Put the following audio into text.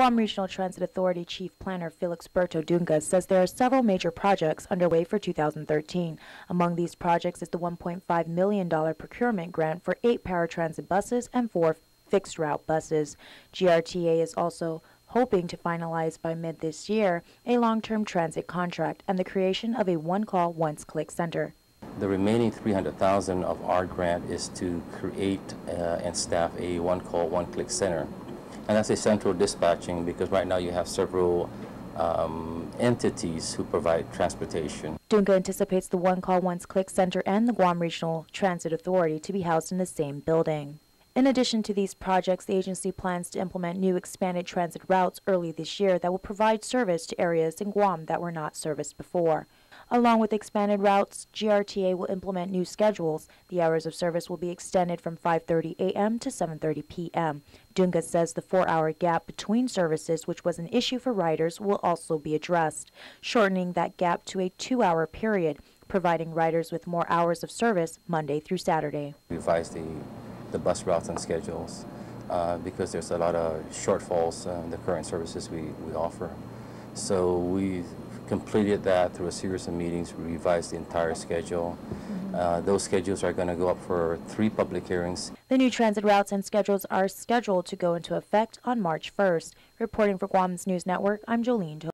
Guam Regional Transit Authority Chief Planner Felixberto Dungca says there are several major projects underway for 2013. Among these projects is the $1.5 million procurement grant for eight paratransit buses and four fixed route buses. GRTA is also hoping to finalize by mid this year a long-term transit contract and the creation of a one-call, once-click center. The remaining 300,000 of our grant is to create uh, and staff a one-call, one-click center. And that's a central dispatching because right now you have several um, entities who provide transportation. Dungca anticipates the One Call Once Click Center and the Guam Regional Transit Authority to be housed in the same building. In addition to these projects, the agency plans to implement new expanded transit routes early this year that will provide service to areas in Guam that were not serviced before. Along with expanded routes, GRTA will implement new schedules. The hours of service will be extended from 5:30 a.m. to 7:30 p.m. Dungca says the 4-hour gap between services, which was an issue for riders, will also be addressed, shortening that gap to a 2-hour period, providing riders with more hours of service Monday through Saturday. Revise the the bus routes and schedules uh, because there's a lot of shortfalls in the current services we, we offer. So we completed that through a series of meetings, we revised the entire schedule. Mm-hmm. Uh, those schedules are going to go up for three public hearings. The new transit routes and schedules are scheduled to go into effect on March 1st. Reporting for Guam's News Network, I'm Jolene